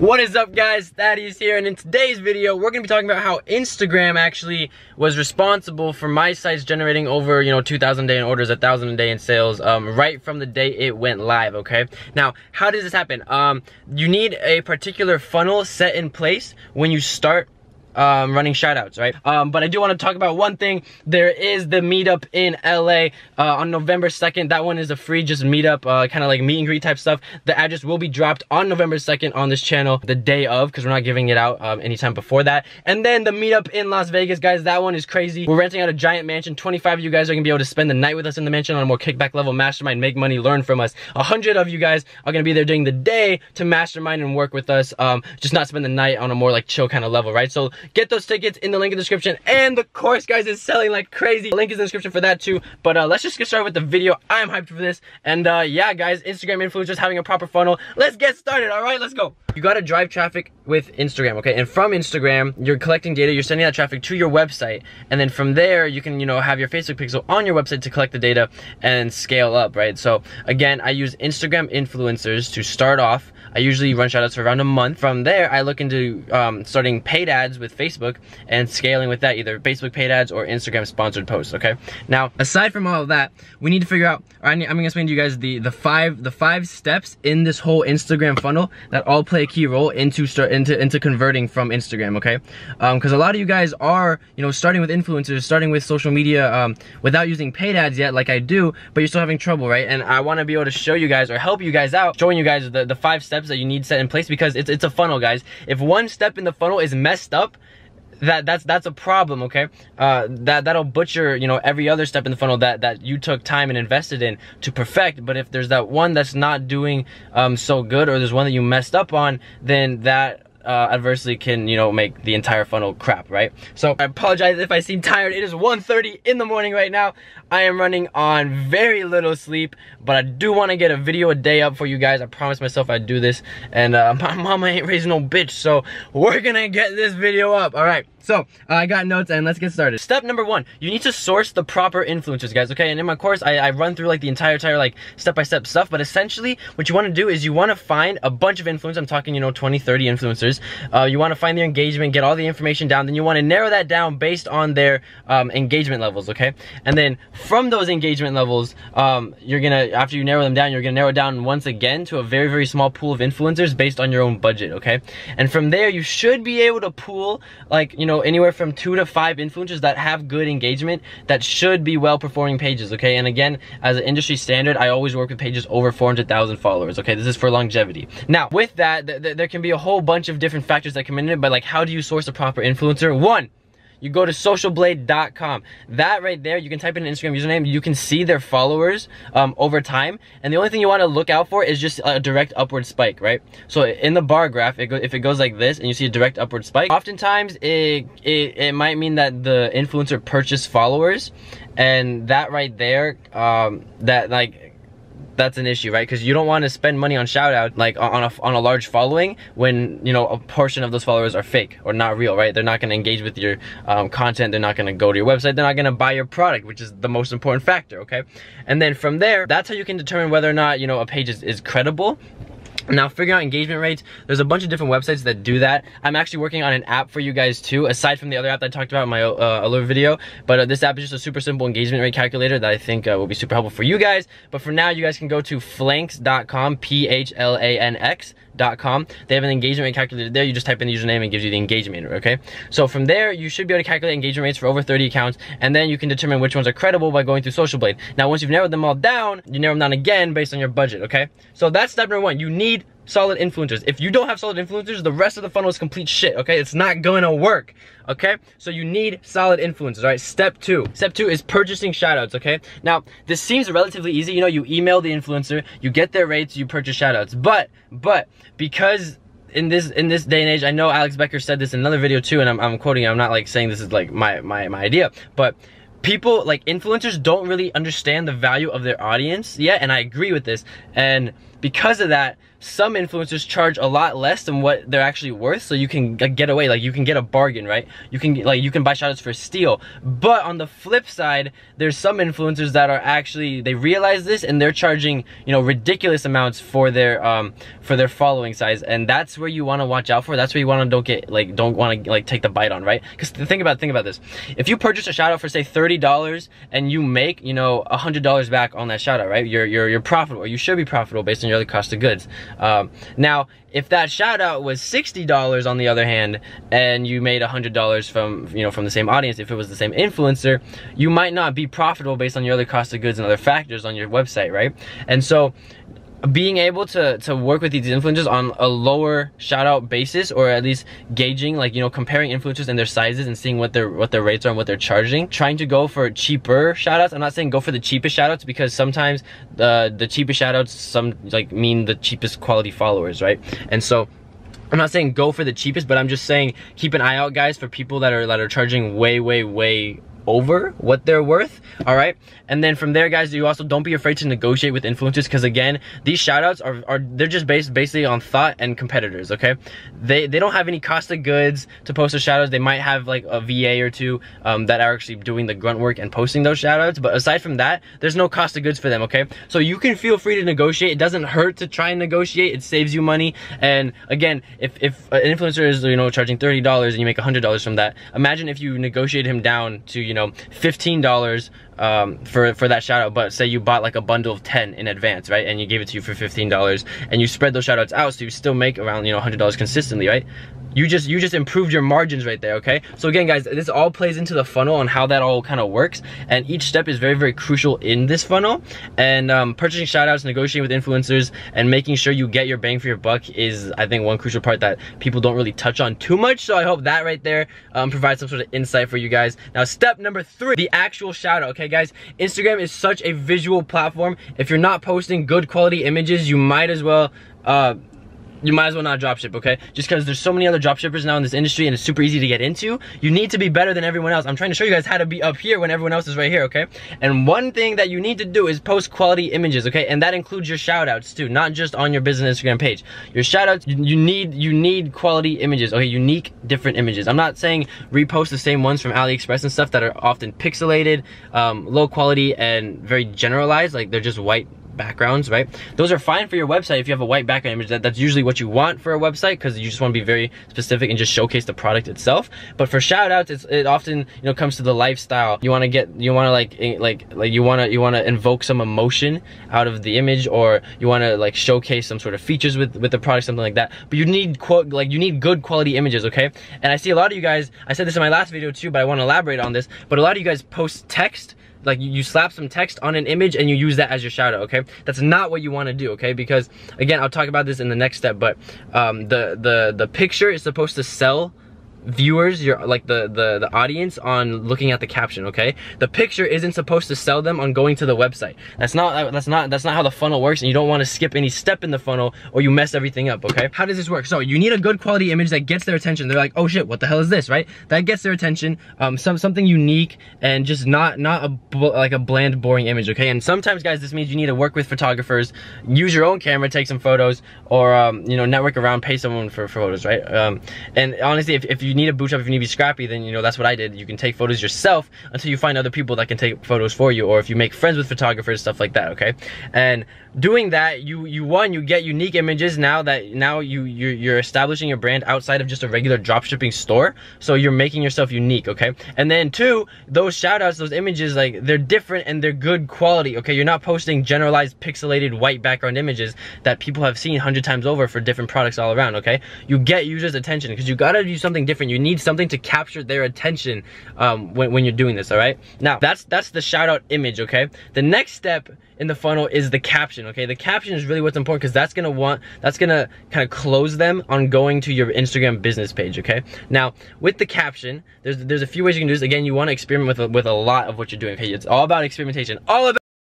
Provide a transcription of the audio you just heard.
What is up guys, Thaddeus here, and in today's video, we're gonna be talking about how Instagram actually was responsible for my sites generating over, you know, 2,000 a day in orders, 1,000 a day in sales, um, right from the day it went live, okay? Now, how does this happen? Um, you need a particular funnel set in place when you start um, running shoutouts, right? Um, but I do want to talk about one thing. There is the meetup in LA uh, on November 2nd. That one is a free just meetup, uh, kind of like meet and greet type stuff. The address will be dropped on November 2nd on this channel the day of because we're not giving it out um, anytime before that. And then the meetup in Las Vegas, guys, that one is crazy. We're renting out a giant mansion. 25 of you guys are going to be able to spend the night with us in the mansion on a more kickback level mastermind, make money, learn from us. 100 of you guys are going to be there during the day to mastermind and work with us. Um, just not spend the night on a more like chill kind of level, right? So get those tickets in the link in the description. And the course, guys, is selling like crazy. The link is in the description for that too. But uh, let's just get started with the video. I am hyped for this. And uh, yeah, guys, Instagram influencers having a proper funnel. Let's get started, all right? Let's go. You gotta drive traffic with Instagram, okay? And from Instagram, you're collecting data, you're sending that traffic to your website. And then from there, you can, you know, have your Facebook pixel on your website to collect the data and scale up, right? So again, I use Instagram influencers to start off. I usually run shoutouts for around a month. From there, I look into um, starting paid ads with Facebook and scaling with that, either Facebook paid ads or Instagram sponsored posts, okay? Now, aside from all of that, we need to figure out, I'm gonna explain to you guys the, the five the five steps in this whole Instagram funnel that all play a key role into start into into converting from Instagram, okay? Because um, a lot of you guys are, you know, starting with influencers, starting with social media um, without using paid ads yet, like I do, but you're still having trouble, right? And I want to be able to show you guys or help you guys out, showing you guys the, the five steps that you need set in place because it's it's a funnel, guys. If one step in the funnel is messed up, that that's that's a problem okay uh that that'll butcher you know every other step in the funnel that that you took time and invested in to perfect but if there's that one that's not doing um so good or there's one that you messed up on then that uh, adversely can, you know, make the entire funnel crap, right? So I apologize if I seem tired. It is 1.30 in the morning right now. I am running on very little sleep, but I do want to get a video a day up for you guys. I promised myself I'd do this, and uh, my mama ain't raising no bitch, so we're gonna get this video up, all right? So, uh, I got notes and let's get started. Step number one, you need to source the proper influencers, guys, okay? And in my course, I, I run through like the entire, entire like step-by-step -step stuff, but essentially what you wanna do is you wanna find a bunch of influencers, I'm talking, you know, 20, 30 influencers. Uh, you wanna find their engagement, get all the information down, then you wanna narrow that down based on their um, engagement levels, okay? And then from those engagement levels, um, you're gonna, after you narrow them down, you're gonna narrow down once again to a very, very small pool of influencers based on your own budget, okay? And from there, you should be able to pool, like, you know, know, anywhere from two to five influencers that have good engagement that should be well performing pages, okay? And again, as an industry standard, I always work with pages over 400,000 followers, okay? This is for longevity. Now, with that, th th there can be a whole bunch of different factors that come in it, but like, how do you source a proper influencer? One, you go to socialblade.com. That right there, you can type in an Instagram username, you can see their followers um, over time. And the only thing you want to look out for is just a direct upward spike, right? So in the bar graph, it if it goes like this and you see a direct upward spike, oftentimes it, it, it might mean that the influencer purchased followers. And that right there, um, that like that's an issue, right? Because you don't want to spend money on shout out like on a, on a large following when, you know, a portion of those followers are fake or not real, right? They're not going to engage with your um, content. They're not going to go to your website. They're not going to buy your product, which is the most important factor, okay? And then from there, that's how you can determine whether or not, you know, a page is, is credible now, figuring out engagement rates, there's a bunch of different websites that do that. I'm actually working on an app for you guys too, aside from the other app that I talked about in my uh, other video. But uh, this app is just a super simple engagement rate calculator that I think uh, will be super helpful for you guys. But for now, you guys can go to phlanx.com, P-H-L-A-N-X Com. They have an engagement rate calculator there. You just type in the username and it gives you the engagement rate, okay? So from there, you should be able to calculate engagement rates for over 30 accounts, and then you can determine which ones are credible by going through Social Blade. Now, once you've narrowed them all down, you narrow them down again based on your budget, okay? So that's step number one. You need solid influencers. If you don't have solid influencers, the rest of the funnel is complete shit, okay? It's not going to work, okay? So you need solid influencers, all right? Step two. Step two is purchasing shoutouts, okay? Now, this seems relatively easy. You know, you email the influencer, you get their rates, you purchase shoutouts. But, but, because in this in this day and age, I know Alex Becker said this in another video too, and I'm, I'm quoting, I'm not like saying this is like my, my, my idea, but people like influencers don't really understand the value of their audience yet and i agree with this and because of that, some influencers charge a lot less than what they're actually worth so you can get away like you can get a bargain right? You can like you can buy shoutouts for steal but on the flip side there's some influencers that are actually they realize this and they're charging you know ridiculous amounts for their um for their following size. And that's where you want to watch out for. That's where you want to don't get like don't want to like take the bite on right? Because think about think about this. If you purchase a shoutout for say $30 and you make you know $100 back on that shoutout right? You're you're you're profitable you should be profitable based on your other cost of goods um, now, if that shout out was $60 on the other hand, and you made $100 from, you know, from the same audience, if it was the same influencer, you might not be profitable based on your other cost of goods and other factors on your website, right? And so being able to to work with these influencers on a lower shout out basis or at least gauging like you know comparing influencers and their sizes and seeing what their what their rates are and what they're charging. Trying to go for cheaper shout outs i'm not saying go for the cheapest shout outs because sometimes the the cheapest shout outs some like mean the cheapest quality followers right? And so I'm not saying go for the cheapest, but I'm just saying keep an eye out, guys, for people that are that are charging way, way, way over what they're worth all right? And then from there guys you also don't be afraid to negotiate with influencers because again these shoutouts are, are they're just based basically on thought and competitors okay? They they don't have any cost of goods to post the shoutouts. They might have like a va or two um, that are actually doing the grunt work and posting those shoutouts but aside from that there's no cost of goods for them okay? So you can feel free to negotiate. It doesn't hurt to try and negotiate. It saves you money. And again if if an influencer is you know charging $30 and you make $100 from that imagine if you negotiate him down to you know, $15 um, for, for that shout out, but say you bought like a bundle of 10 in advance, right? And you gave it to you for $15 and you spread those shout outs out so you still make around, you know, $100 consistently, right? You just you just improved your margins right there okay? So again guys this all plays into the funnel and how that all kind of works. And each step is very very crucial in this funnel. And um, purchasing shoutouts negotiating with influencers and making sure you get your bang for your buck is I think one crucial part that people don't really touch on too much. So I hope that right there um, provides some sort of insight for you guys. Now step number three the actual shoutout okay guys? Instagram is such a visual platform. If you're not posting good quality images you might as well uh, you might as well not dropship, okay? Just because there's so many other dropshippers now in this industry and it's super easy to get into, you need to be better than everyone else. I'm trying to show you guys how to be up here when everyone else is right here, okay? And one thing that you need to do is post quality images, okay? And that includes your shoutouts too, not just on your business Instagram page. Your shoutouts, you, you need you need quality images, okay? Unique, different images. I'm not saying repost the same ones from AliExpress and stuff that are often pixelated, um, low quality, and very generalized, like they're just white backgrounds, right? Those are fine for your website if you have a white background image. That, that's usually what you want for a website because you just want to be very specific and just showcase the product itself. But for shout outs, it often, you know, comes to the lifestyle. You want to get, you want to like, eh, like, like you want to, you want to invoke some emotion out of the image or you want to like showcase some sort of features with, with the product, something like that. But you need quote, like you need good quality images, okay? And I see a lot of you guys, I said this in my last video too, but I want to elaborate on this, but a lot of you guys post text like you, slap some text on an image and you use that as your out, okay? That's not what you want to do, okay? Because again, I'll talk about this in the next step, but um, the, the, the picture is supposed to sell viewers, your like the, the, the audience on looking at the caption, okay? The picture isn't supposed to sell them on going to the website. That's not that's not that's not how the funnel works and you don't want to skip any step in the funnel or you mess everything up, okay? How does this work? So you need a good quality image that gets their attention. They're like, oh shit, what the hell is this, right? That gets their attention, um, some something unique and just not not a like a bland, boring image, okay? And sometimes, guys, this means you need to work with photographers, use your own camera, take some photos, or um, you know, network around, pay someone for, for photos, right? Um, and honestly, if, if you need a bootstrap, if you need to be scrappy, then you know that's what I did. You can take photos yourself until you find other people that can take photos for you, or if you make friends with photographers, stuff like that. Okay, and doing that, you you one you get unique images now that now you you're, you're establishing your brand outside of just a regular dropshipping store. So you're making yourself unique. Okay, and then two, those shoutouts, those images, like they're different and they're good quality. Okay, you're not posting generalized pixelated white background images that people have seen hundred times over for different products all around. Okay, you get users' attention because you gotta do something different. You need something to capture their attention um, when, when you're doing this, all right? Now, that's that's the shout out image, okay? The next step in the funnel is the caption, okay? The caption is really what's important because that's gonna want, that's gonna kind of close them on going to your Instagram business page, okay? Now, with the caption, there's there's a few ways you can do this. Again, you wanna experiment with a, with a lot of what you're doing, okay? It's all about experimentation, all about